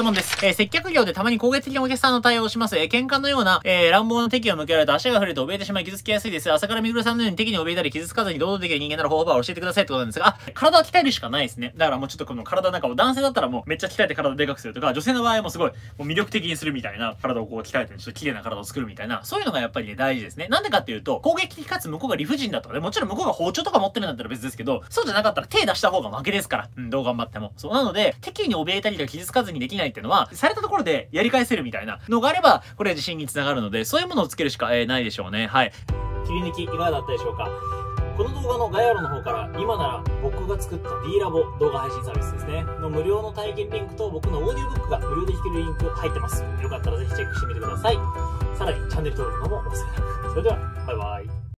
質問です。えー、接客業でたまに攻撃的なお客さんの対応をします。えー、喧嘩のような、えー、乱暴な敵を向けられた足が触れて怯えてしまい傷つきやすいです。朝からみぐるさんのように敵に怯えたり傷つかずに堂々とできる人間なら方法は教えてくださいってことなんですが、あ、体を鍛えるしかないですね。だからもうちょっとこの体なんかを男性だったらもうめっちゃ鍛えて体でかくするとか、女性の場合もすごいもう魅力的にするみたいな、体をこう鍛えてちょっと綺麗な体を作るみたいな、そういうのがやっぱりね、大事ですね。なんでかっていうと、攻撃的かつ向こうが理不尽だとかね、もちろん向こうが包丁とか持ってるんだったら別ですけど、そうじゃなかったら手出した方が負けですから。うん、どう頑張っても。そう。なので、敵に怯えたりとか傷つかずにできないっていうのは、されたところでやり返せるみたいなのがあれば、これは自信につながるので、そういうものをつけるしか、えー、ないでしょうね。はい。切り抜きいかがだったでしょうか？この動画の概要欄の方から今なら僕が作った D ラボ動画配信サービスですね。の無料の体験リンクと僕のオーディオブックが無料で弾けるリンク入ってます。よかったらぜひチェックしてみてください。さらにチャンネル登録のもお忘れなくそれではバイバイ。